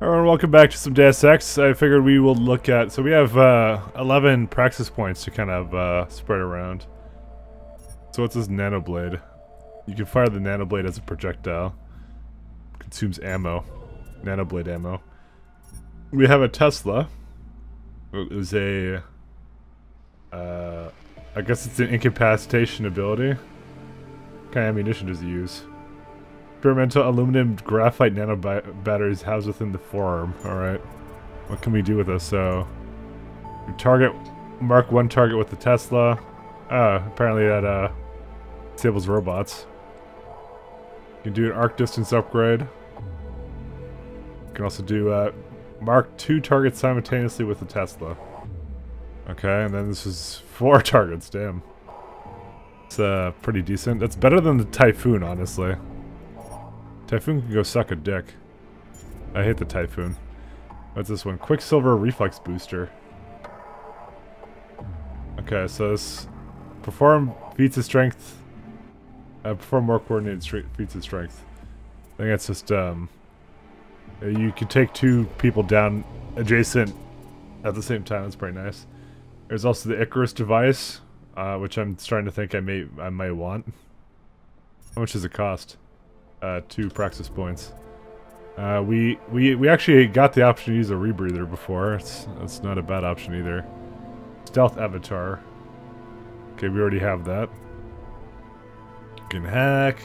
Everyone, welcome back to some Deus Ex. I figured we will look at... So we have uh, 11 praxis points to kind of uh, spread around. So what's this nanoblade? You can fire the nanoblade as a projectile. Consumes ammo. Nanoblade ammo. We have a Tesla. It was a... Uh, I guess it's an incapacitation ability. What kind of ammunition does it use? Experimental aluminum graphite nano batteries housed within the forearm. Alright. What can we do with this? So, target, mark one target with the Tesla. Ah, apparently that uh, disables robots. You can do an arc distance upgrade. You can also do uh, mark two targets simultaneously with the Tesla. Okay, and then this is four targets, damn. It's uh, pretty decent. That's better than the Typhoon, honestly. Typhoon can go suck a dick. I hate the Typhoon. What's this one? Quicksilver Reflex Booster. Okay, so this... Perform feats of strength... Uh, perform more coordinated feats of strength. I think that's just, um... You can take two people down adjacent at the same time. That's pretty nice. There's also the Icarus device, uh, which I'm starting to think I may I might want. How much does it cost? Uh, two praxis points. Uh, we, we, we actually got the option to use a rebreather before. It's, that's not a bad option either. Stealth Avatar. Okay, we already have that. Can hack.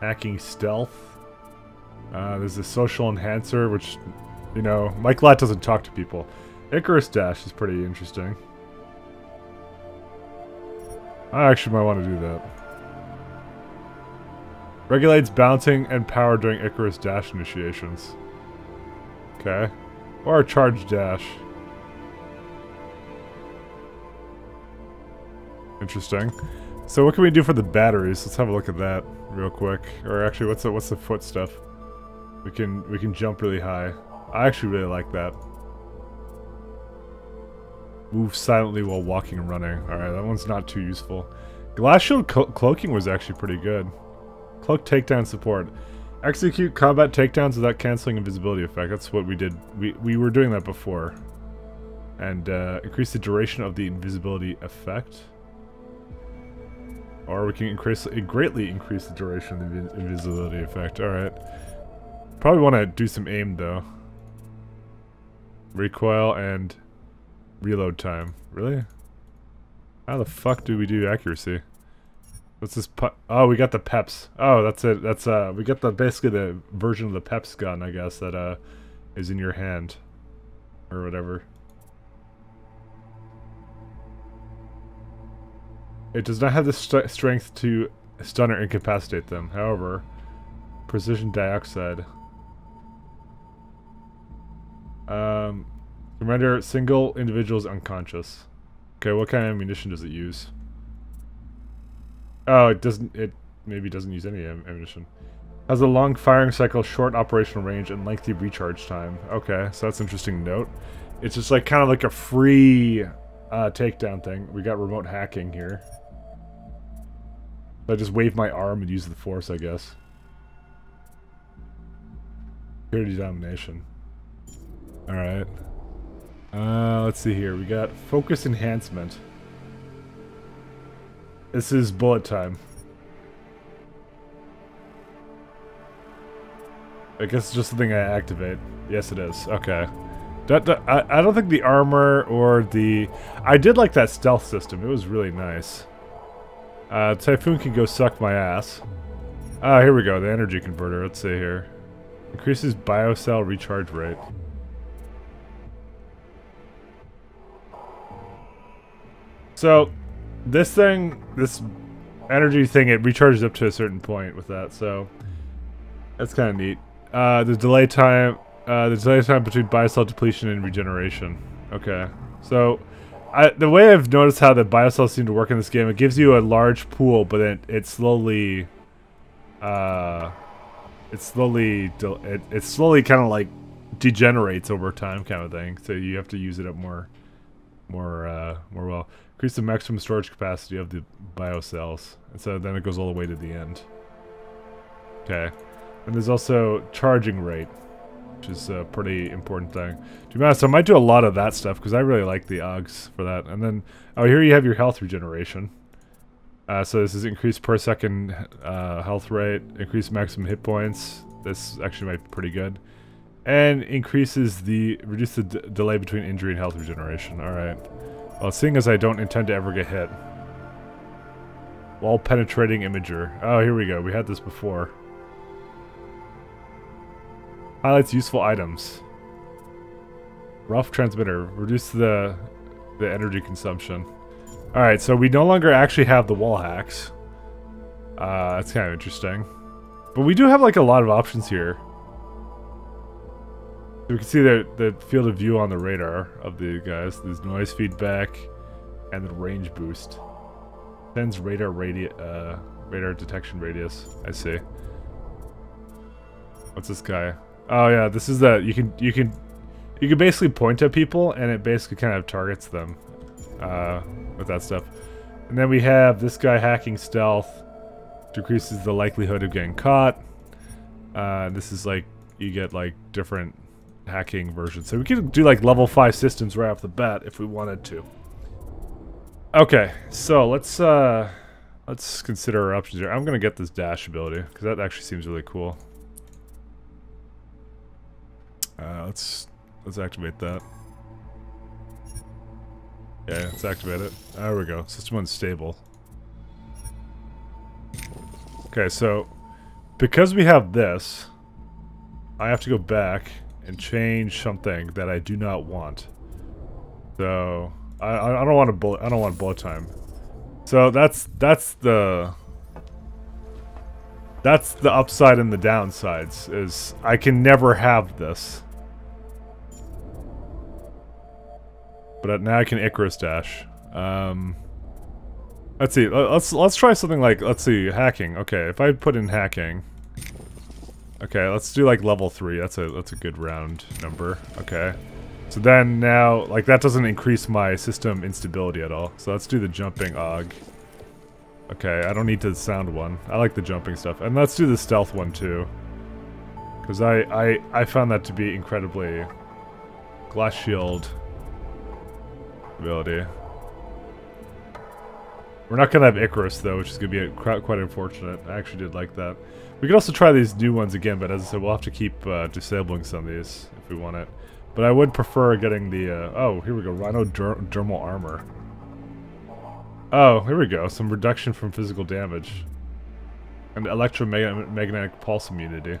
Hacking stealth. Uh, there's a social enhancer, which, you know, Mike Lat doesn't talk to people. Icarus Dash is pretty interesting. I actually might want to do that. Regulates bouncing and power during Icarus dash initiations. Okay. Or a charge dash. Interesting. So what can we do for the batteries? Let's have a look at that real quick. Or actually, what's the what's the foot stuff? We can we can jump really high. I actually really like that. Move silently while walking and running. Alright, that one's not too useful. Glass shield cloaking was actually pretty good. Cloak takedown support. Execute combat takedowns without canceling invisibility effect. That's what we did. We, we were doing that before. And uh, increase the duration of the invisibility effect. Or we can increase greatly increase the duration of the invisibility effect. Alright. Probably want to do some aim though. Recoil and reload time. Really? How the fuck do we do accuracy? What's this? oh, we got the Peps. Oh, that's it. That's uh, we got the basically the version of the Peps gun, I guess, that uh, is in your hand, or whatever. It does not have the st strength to stun or incapacitate them. However, precision dioxide. Um, render single individuals unconscious. Okay, what kind of ammunition does it use? Oh, it doesn't. It maybe doesn't use any ammunition. Has a long firing cycle, short operational range, and lengthy recharge time. Okay, so that's interesting note. It's just like kind of like a free uh, takedown thing. We got remote hacking here. I just wave my arm and use the force, I guess. Security domination. Alright. Uh, let's see here. We got focus enhancement. This is bullet time. I guess it's just something I activate. Yes, it is. Okay. That, that, I, I don't think the armor or the... I did like that stealth system. It was really nice. Uh, Typhoon can go suck my ass. Ah, here we go. The energy converter. Let's see here. Increases biocell recharge rate. So, this thing, this energy thing, it recharges up to a certain point with that, so that's kind of neat. Uh, the delay time, uh, the delay time between biocell depletion and regeneration. Okay, so I, the way I've noticed how the biocells seem to work in this game, it gives you a large pool, but it, it slowly, uh, it slowly, it, it slowly kind of like degenerates over time, kind of thing. So you have to use it up more, more, uh, more well. Increase the maximum storage capacity of the biocells. And so then it goes all the way to the end. Okay. And there's also charging rate. which is a pretty important thing. To be honest, I might do a lot of that stuff because I really like the Augs for that. And then, oh, here you have your health regeneration. Uh, so this is increased per second uh, health rate, increased maximum hit points. This actually might be pretty good. And increases the, reduce the delay between injury and health regeneration. Alright. Well, seeing as I don't intend to ever get hit. Wall penetrating imager. Oh, here we go. We had this before. Highlights useful items. Rough transmitter. Reduce the the energy consumption. Alright, so we no longer actually have the wall hacks. Uh, that's kind of interesting. But we do have like a lot of options here. So we can see the, the field of view on the radar of the guys. There's noise feedback and the range boost. Sends radar radi uh, radar detection radius. I see. What's this guy? Oh yeah, this is that you can you can you can basically point at people and it basically kind of targets them uh, with that stuff. And then we have this guy hacking stealth, decreases the likelihood of getting caught. Uh, this is like you get like different hacking version. So we could do like level five systems right off the bat if we wanted to. Okay, so let's uh, let's consider our options here. I'm gonna get this dash ability because that actually seems really cool. Uh, let's let's activate that. Yeah, let's activate it. There we go. System unstable. Okay, so because we have this, I have to go back and change something that I do not want. So I I don't want a bullet. I don't want bullet time. So that's that's the that's the upside and the downsides. Is I can never have this. But now I can Icarus dash. Um, let's see. Let's let's try something like let's see hacking. Okay, if I put in hacking. Okay, let's do like level three. That's a that's a good round number. Okay. So then now, like that doesn't increase my system instability at all. So let's do the jumping aug. Okay, I don't need to sound one. I like the jumping stuff. And let's do the stealth one too. Because I, I, I found that to be incredibly... Glass shield ability. We're not gonna have Icarus though, which is gonna be a, quite unfortunate. I actually did like that. We could also try these new ones again, but as I said, we'll have to keep uh, disabling some of these if we want it. But I would prefer getting the, uh, oh, here we go, Rhino der Dermal Armor. Oh, here we go, some reduction from physical damage. And electromagnetic pulse immunity.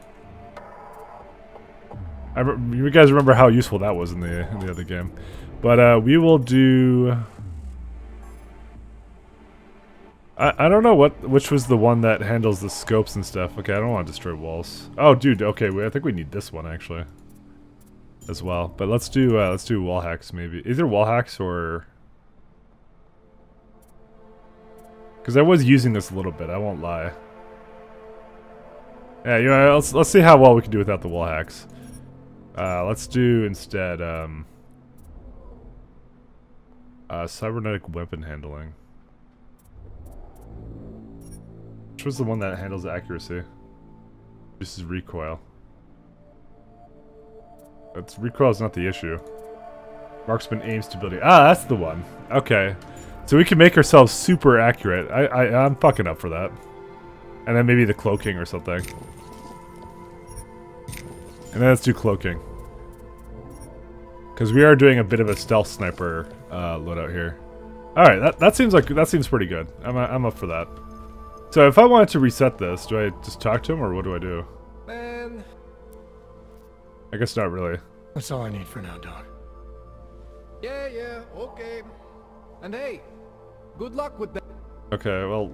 I you guys remember how useful that was in the in the other game. But uh, we will do... I, I don't know what which was the one that handles the scopes and stuff. Okay, I don't want to destroy walls. Oh, dude, okay, I think we need this one, actually. As well. But let's do, uh, let's do wall hacks, maybe. Either wall hacks or... Because I was using this a little bit, I won't lie. Yeah, you know, let's, let's see how well we can do without the wall hacks. Uh, let's do instead, um... Uh, cybernetic weapon handling. Which was the one that handles accuracy? This is recoil. That's recoil is not the issue. Marksman aim stability. Ah, that's the one. Okay. So we can make ourselves super accurate. I, I, I'm fucking up for that. And then maybe the cloaking or something. And then let's do cloaking. Because we are doing a bit of a stealth sniper uh, loadout here. All right, that that seems like that seems pretty good. I'm I'm up for that. So if I wanted to reset this, do I just talk to him or what do I do? Man, I guess not really. That's all I need for now, dog. Yeah, yeah, okay. And hey, good luck with that. Okay, well,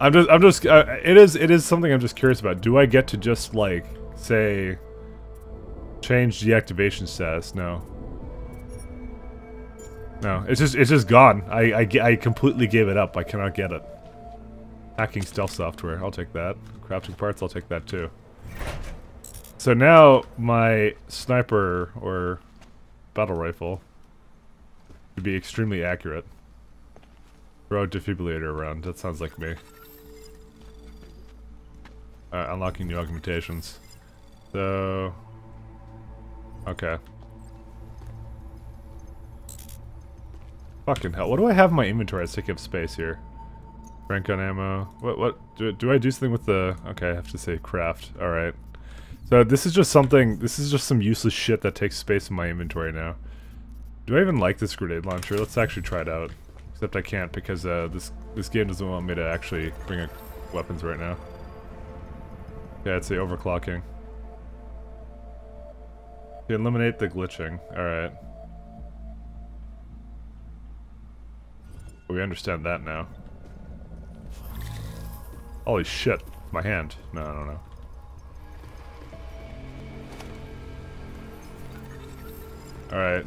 I'm just I'm just uh, it is it is something I'm just curious about. Do I get to just like say change deactivation status? No. No, it's just it's just gone. I, I, I completely gave it up. I cannot get it. Hacking stealth software. I'll take that. Crafting parts. I'll take that too. So now my sniper or battle rifle would be extremely accurate. Throw a defibrillator around. That sounds like me. Uh, unlocking new augmentations. So Okay. Fucking hell. What do I have in my inventory that's taking up space here? Rank gun ammo. What, what? Do, do I do something with the... Okay, I have to say craft. Alright. So this is just something... This is just some useless shit that takes space in my inventory now. Do I even like this grenade launcher? Let's actually try it out. Except I can't because uh, this, this game doesn't want me to actually bring weapons right now. Yeah, it's the overclocking. Eliminate the glitching. Alright. We understand that now. Holy shit. My hand. No, I don't know. Alright.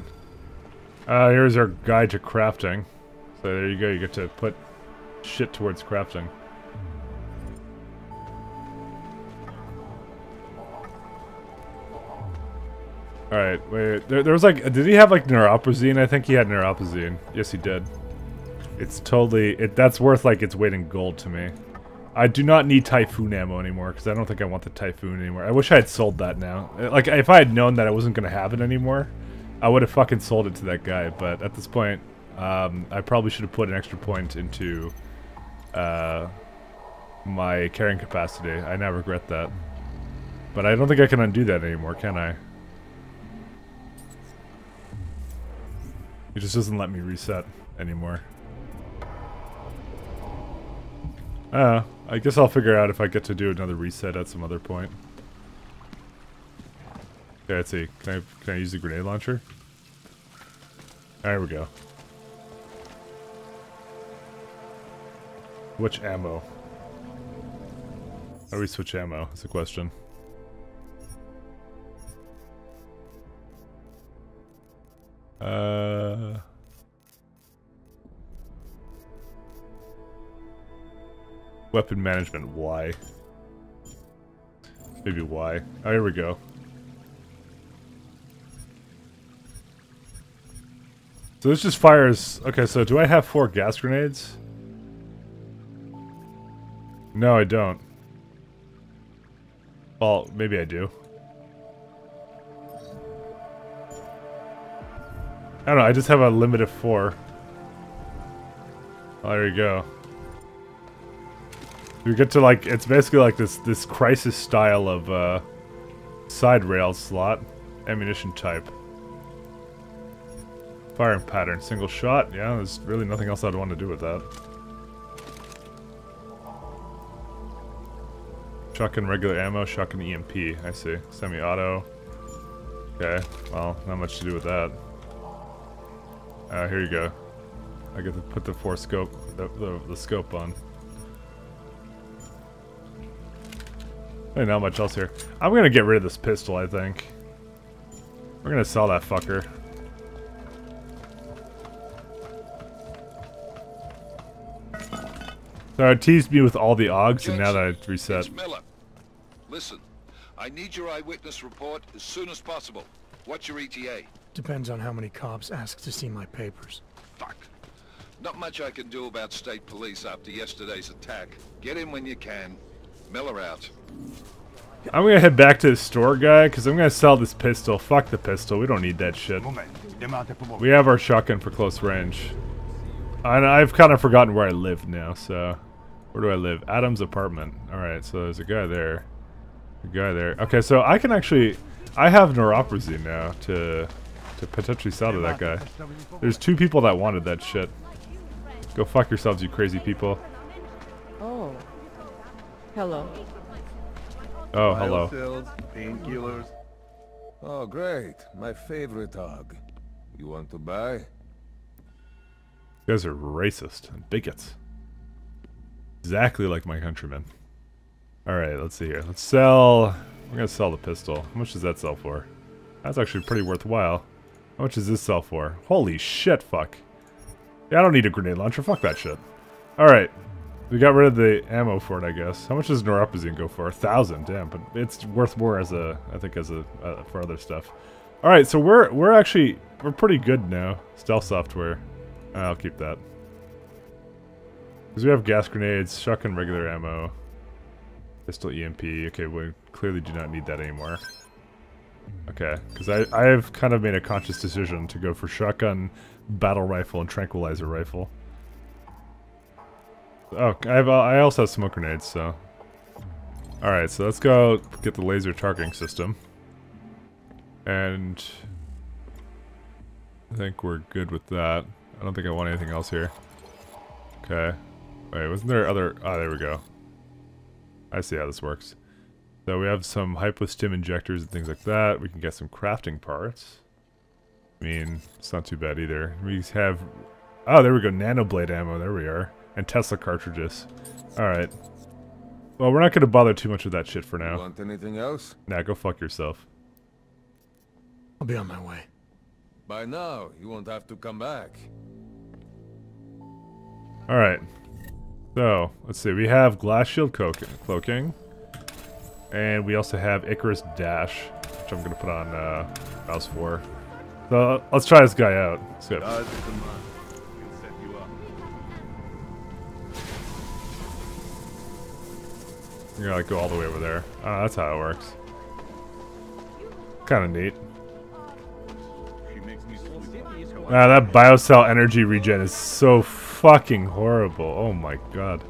Uh, here's our guide to crafting. So there you go, you get to put shit towards crafting. Alright, wait, there, there was like, did he have like neuropozyne? I think he had neuropozyne. Yes, he did. It's totally, it. that's worth like its weight in gold to me. I do not need Typhoon ammo anymore, because I don't think I want the Typhoon anymore. I wish I had sold that now. Like, if I had known that I wasn't going to have it anymore, I would have fucking sold it to that guy, but at this point, um, I probably should have put an extra point into uh, my carrying capacity. I now regret that. But I don't think I can undo that anymore, can I? It just doesn't let me reset anymore. Uh, I guess I'll figure out if I get to do another reset at some other point. Okay, let's see. Can I, can I use the grenade launcher? There we go. Which ammo? How do we switch ammo? That's a question. Uh... Weapon management, why? Maybe why. Oh, here we go. So this just fires... Okay, so do I have four gas grenades? No, I don't. Well, maybe I do. I don't know, I just have a limit of four. Oh, there you go. We get to like, it's basically like this, this Crysis style of uh, side rail slot, ammunition type. Firing pattern, single shot. Yeah, there's really nothing else I'd want to do with that. Shotgun regular ammo, shotgun EMP. I see. Semi-auto. Okay, well, not much to do with that. Uh, here you go. I get to put the four scope, the, the, the scope on. Ain't not much else here. I'm gonna get rid of this pistol, I think. We're gonna sell that fucker. So I teased me with all the AUGs, and now that I've reset. Miller. Listen, I need your eyewitness report as soon as possible. What's your ETA? Depends on how many cops ask to see my papers. Fuck. Not much I can do about state police after yesterday's attack. Get in when you can. Miller out. I'm gonna head back to the store guy, because I'm gonna sell this pistol. Fuck the pistol, we don't need that shit. We have our shotgun for close range. And I've kind of forgotten where I live now, so... Where do I live? Adam's apartment. Alright, so there's a guy there. A guy there. Okay, so I can actually... I have neuropozyne now to to potentially sell to that guy. There's two people that wanted that shit. Go fuck yourselves, you crazy people. Oh. Hello. Oh, hello. Painkillers. Oh, great. My favorite dog. You want to buy? You guys are racist and bigots. Exactly like my countrymen. Alright, let's see here. Let's sell... We're gonna sell the pistol. How much does that sell for? That's actually pretty worthwhile. How much does this sell for? Holy shit, fuck. Yeah, I don't need a grenade launcher. Fuck that shit. Alright. We got rid of the ammo for it, I guess. How much does neuropozyne go for? A thousand, damn. But it's worth more as a, I think, as a, uh, for other stuff. Alright, so we're, we're actually, we're pretty good now. Stealth software. I'll keep that. Because we have gas grenades, shotgun regular ammo, pistol EMP. Okay, we clearly do not need that anymore. Okay, because I I've kind of made a conscious decision to go for shotgun, battle rifle, and tranquilizer rifle. Oh, I have uh, I also have smoke grenades, so. All right, so let's go get the laser targeting system. And I think we're good with that. I don't think I want anything else here. Okay. Wait, wasn't there other... Oh, there we go. I see how this works. So we have some hypostim injectors and things like that. We can get some crafting parts. I mean, it's not too bad either. We have... Oh, there we go. Nanoblade ammo. There we are. And Tesla cartridges. Alright. Well, we're not going to bother too much with that shit for now. Want anything else? Nah, go fuck yourself. I'll be on my way. By now, you won't have to come back. Alright. So, let's see. We have Glass Shield Cloaking. And we also have Icarus Dash, which I'm going to put on uh, Mouse 4. So, let's try this guy out. So, Guard you're to like go all the way over there. Oh, that's how it works. Kind of neat. Ah, that Biocell energy regen is so fucking horrible. Oh my god.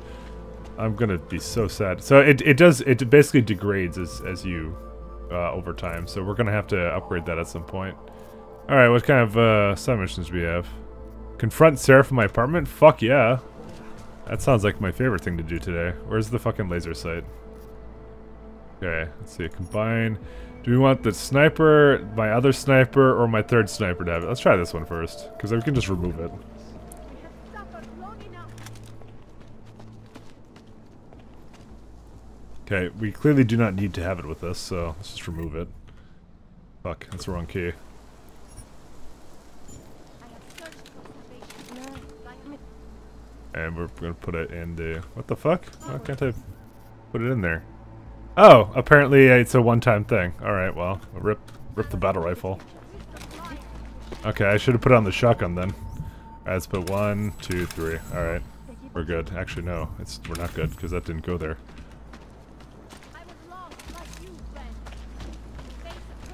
I'm gonna be so sad. So it, it does, it basically degrades as, as you, uh, over time. So we're gonna have to upgrade that at some point. Alright, what kind of, uh, side missions do we have? Confront Sarif in my apartment? Fuck yeah. That sounds like my favorite thing to do today. Where's the fucking laser sight? Okay, let's see. Combine. Do we want the sniper, my other sniper, or my third sniper to have it? Let's try this one first, because we can just remove it. Okay, we clearly do not need to have it with us, so let's just remove it. Fuck, that's the wrong key. And we're gonna put it in the... What the fuck? Why can't I put it in there? Oh, apparently it's a one-time thing. Alright, well, rip, rip the battle rifle. Okay, I should have put on the shotgun then. Alright, let's put one, two, three. Alright, we're good. Actually, no, it's we're not good, because that didn't go there.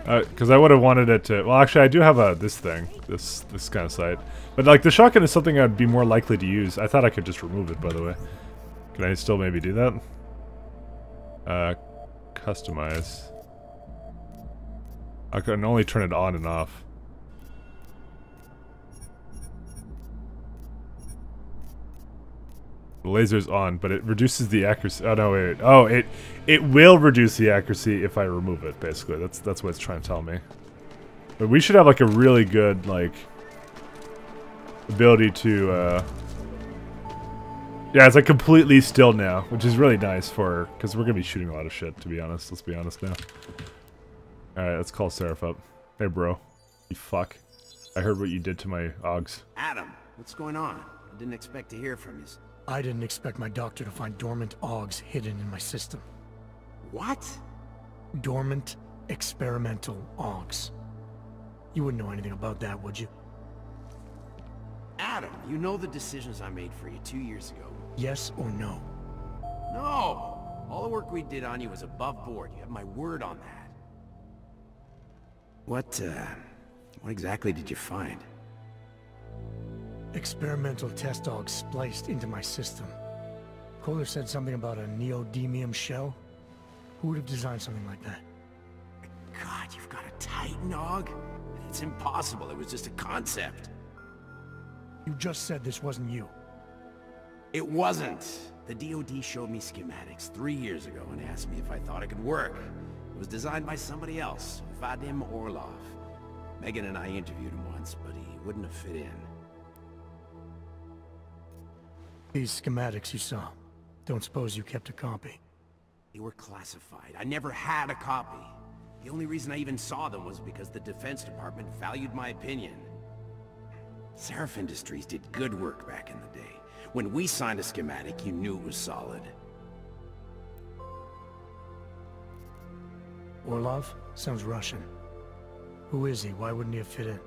Because I would have wanted it to... Well, actually, I do have a this thing. This this kind of sight. But, like, the shotgun is something I'd be more likely to use. I thought I could just remove it, by the way. Can I still maybe do that? Uh, customize. I can only turn it on and off. The laser's on, but it reduces the accuracy. Oh no, wait. Oh, it it will reduce the accuracy if I remove it. Basically, that's that's what it's trying to tell me. But we should have like a really good like ability to. uh... Yeah, it's like completely still now, which is really nice for because we're gonna be shooting a lot of shit. To be honest, let's be honest now. All right, let's call Sarif up. Hey, bro. You fuck. I heard what you did to my Augs. Adam, what's going on? I didn't expect to hear from you. I didn't expect my doctor to find dormant augs hidden in my system. What? Dormant experimental augs. You wouldn't know anything about that, would you? Adam, you know the decisions I made for you two years ago. Yes or no? No! All the work we did on you was above board. You have my word on that. What, uh... What exactly did you find? Experimental test dog spliced into my system. Koller said something about a neodymium shell. Who would have designed something like that? God, you've got a Titan aug? It's impossible. It was just a concept. You just said this wasn't you. It wasn't. The DoD showed me schematics three years ago and asked me if I thought it could work. It was designed by somebody else, Vadim Orlov. Megan and I interviewed him once, but he wouldn't have fit in. These schematics you saw. Don't suppose you kept a copy. They were classified. I never had a copy. The only reason I even saw them was because the Defense Department valued my opinion. Sarif Industries did good work back in the day. When we signed a schematic, you knew it was solid. Orlov? Sounds Russian. Who is he? Why wouldn't he have fit in?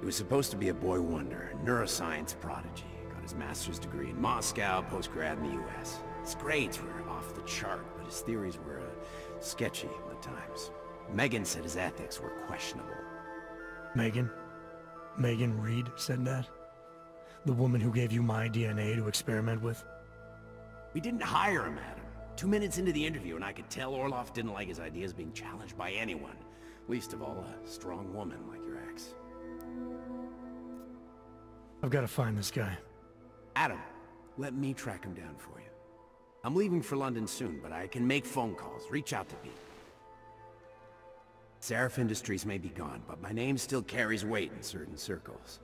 He was supposed to be a boy wonder, a neuroscience prodigy. His master's degree in Moscow, postgrad in the US. His grades were off the chart, but his theories were uh, sketchy at times. Megan said his ethics were questionable. Megan? Megan Reed said that? The woman who gave you my DNA to experiment with? We didn't hire him, Adam. Two minutes into the interview and I could tell Orlov didn't like his ideas being challenged by anyone. Least of all, a strong woman like your ex. I've got to find this guy. Adam, let me track him down for you. I'm leaving for London soon, but I can make phone calls, reach out to me. Sarif Industries may be gone, but my name still carries weight in certain circles.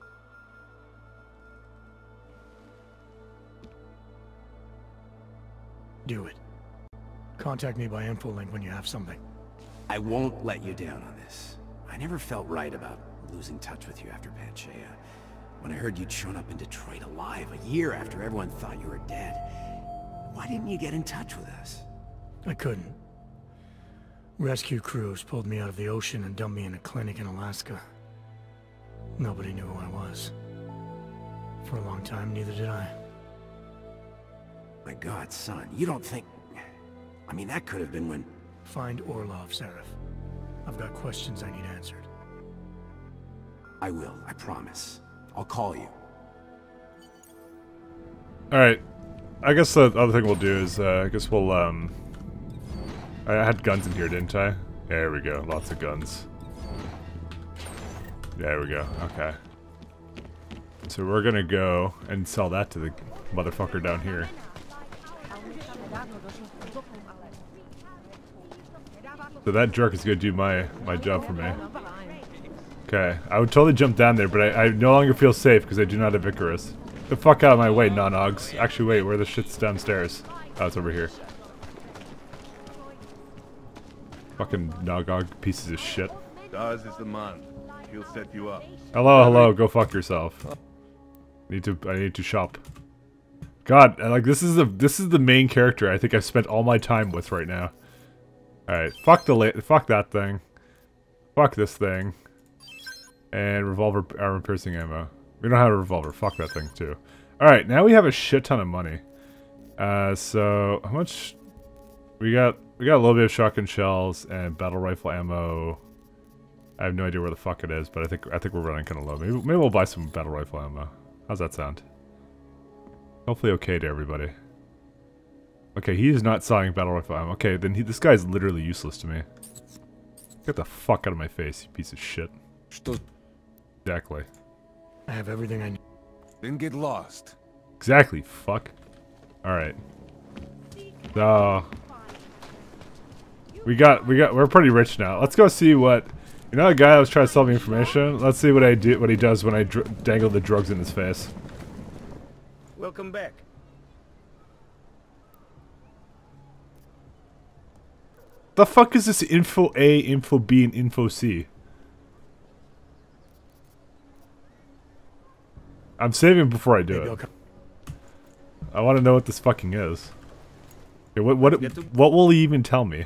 Do it. Contact me by infolink when you have something. I won't let you down on this. I never felt right about losing touch with you after Panchaea. When I heard you'd shown up in Detroit alive a year after everyone thought you were dead. Why didn't you get in touch with us? I couldn't. Rescue crews pulled me out of the ocean and dumped me in a clinic in Alaska. Nobody knew who I was. For a long time, neither did I. My god, son, you don't think... I mean, that could have been when... Find Orlov, Sarif. I've got questions I need answered. I will, I promise. I'll call you. Alright. I guess the other thing we'll do is, uh, I guess we'll, um... I had guns in here, didn't I? There we go. Lots of guns. There we go. Okay. So we're gonna go and sell that to the motherfucker down here. So that jerk is gonna do my my job for me. Okay, I would totally jump down there, but I, I no longer feel safe because I do not have Icarus. The fuck out of my way, non-augs. Actually, wait, where the shit's downstairs? Oh, it's over here. Fucking Nogog pieces of shit. Daz is the man. He'll set you up. Hello, hello, go fuck yourself. Need to, I need to shop. God, like this is the this is the main character I think I've spent all my time with right now. All right, fuck the fuck that thing, fuck this thing, and revolver armor piercing ammo. We don't have a revolver. Fuck that thing too. All right, now we have a shit ton of money. Uh, so how much? We got we got a little bit of shotgun shells and battle rifle ammo. I have no idea where the fuck it is, but I think I think we're running kind of low. Maybe maybe we'll buy some battle rifle ammo. How's that sound? Hopefully okay to everybody. Okay, he is not selling battle rifle ammo. Okay, then he, this guy's literally useless to me. Get the fuck out of my face, you piece of shit. Exactly. I have everything I need. Then get lost. Exactly, fuck. Alright. So... We got, we got, we're pretty rich now. Let's go see what... You know the guy that was trying to sell me information? Let's see what I do, what he does when I dangle the drugs in his face. Welcome back. The fuck is this info A, info B, and info C? I'm saving before I do Maybe it. I want to know what this fucking is. Okay, what what what will he even tell me?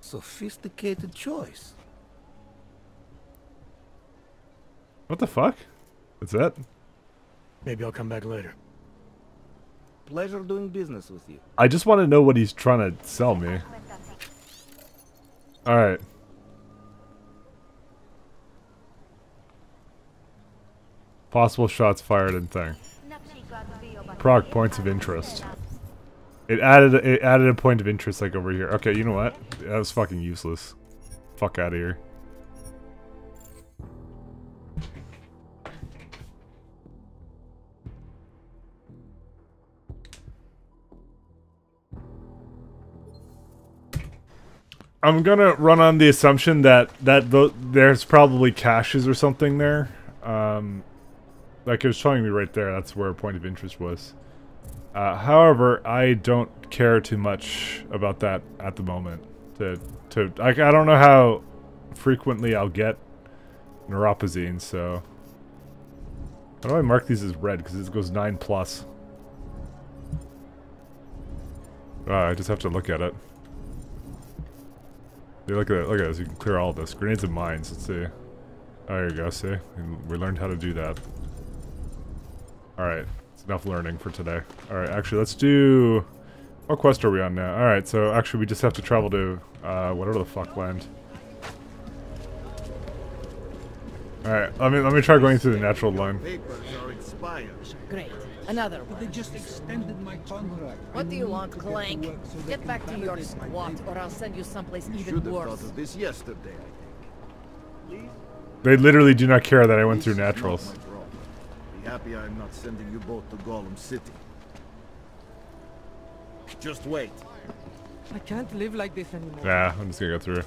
Sophisticated choice. What the fuck? That's it? Maybe I'll come back later. Pleasure doing business with you. I just want to know what he's trying to sell me. Alright. Possible shots fired and thing. Proc points of interest. It added it added a point of interest like over here. Okay, you know what? That was fucking useless. Fuck out of here. I'm gonna run on the assumption that that th there's probably caches or something there. Um, like it was showing me right there. That's where a point of interest was. Uh, however, I don't care too much about that at the moment. To to like, I don't know how frequently I'll get neuropozyne. So how do I mark these as red? Because this goes nine plus. Uh, I just have to look at it. Yeah, look at it, look at this, you can clear all this. Grenades and mines, let's see. Oh, there you go, see? We learned how to do that. Alright, it's enough learning for today. Alright, actually, let's do What quest are we on now? Alright, so actually we just have to travel to, uh, whatever the fuck land. Alright, let me, let me try going through the natural line. Papers are expired. Great. Another They just extended my contract. What do you want, to get Clank? so Get back to your squat, or I'll send you someplace We even should have worse. thought of this yesterday, I think. They literally do not care that I went through This not naturals. My problem. Be happy I'm not sending you both to Golem City. Just wait. I can't live like this anymore. Yeah, I'm just gonna go through.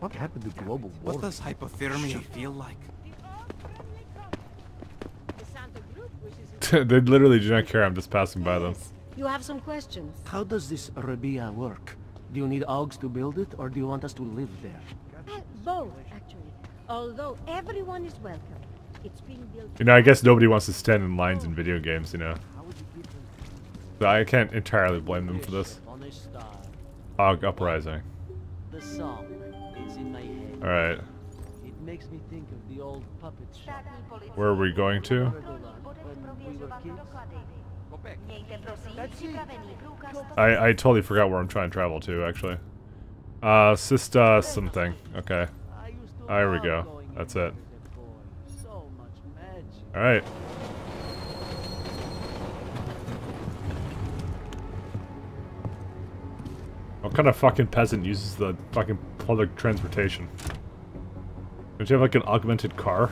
What happened to global What does hypothermia feel like? they literally do not care, I'm just passing by them. You have some questions? How does this Rabi'ah work? Do you need Augs to build it, or do you want us to live there? Uh, both, actually. Although everyone is welcome. It's being built. You know, I guess nobody wants to stand in lines in video games, you know. So I can't entirely blame them for this. On Hog Uprising. the song is in my head. Alright, It makes me think of the old puppet shop. where are we going to? Remember the one when we were kids? That's it. I, I totally forgot where I'm trying to travel to, actually. Uh, Sista something. Okay. There we go. That's it. Alright. What kind of fucking peasant uses the fucking public transportation? Don't you have like an augmented car?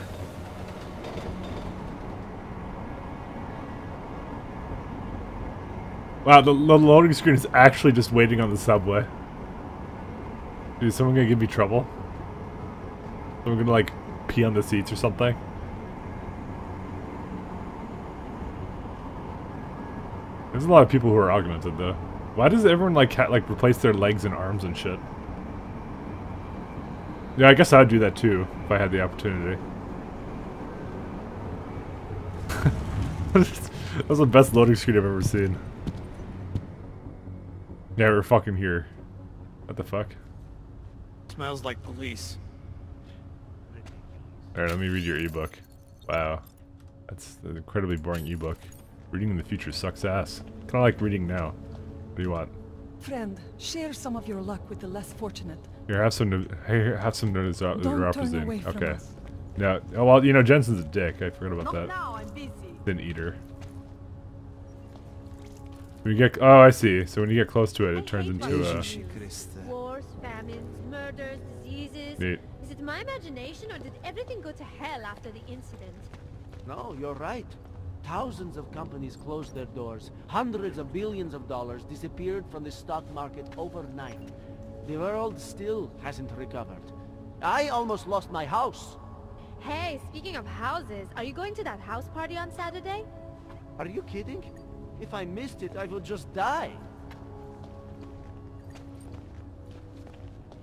Wow, the, the loading screen is actually just waiting on the subway. Dude, is someone gonna give me trouble? Someone gonna like pee on the seats or something? There's a lot of people who are augmented though. Why does everyone like like replace their legs and arms and shit? Yeah, I guess I'd do that too if I had the opportunity. that was the best loading screen I've ever seen. Yeah, we're fucking here. What the fuck? Smells like police. Alright, let me read your ebook. Wow. That's an incredibly boring ebook. Reading in the future sucks ass. Kinda like reading now. What do you want? Friend, share some of your luck with the less fortunate. Here, have some. no- Here, have some notice. Uh, Don't turn away from okay. us. No. Oh, well, you know, Jensen's a dick. I forgot about that. now, I'm busy. Didn't eat her. When you get. Oh, I see. So when you get close to it, it turns into a. Wars, famines, murders, diseases. Neat. Is it my imagination or did everything go to hell after the incident? No, you're right. Thousands of companies closed their doors. Hundreds of billions of dollars disappeared from the stock market overnight. The world still hasn't recovered. I almost lost my house. Hey, speaking of houses, are you going to that house party on Saturday? Are you kidding? If I missed it, I would just die.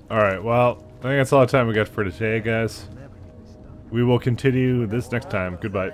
Alright, well, I think that's all the time we got for today, guys. We will continue this next time. Goodbye.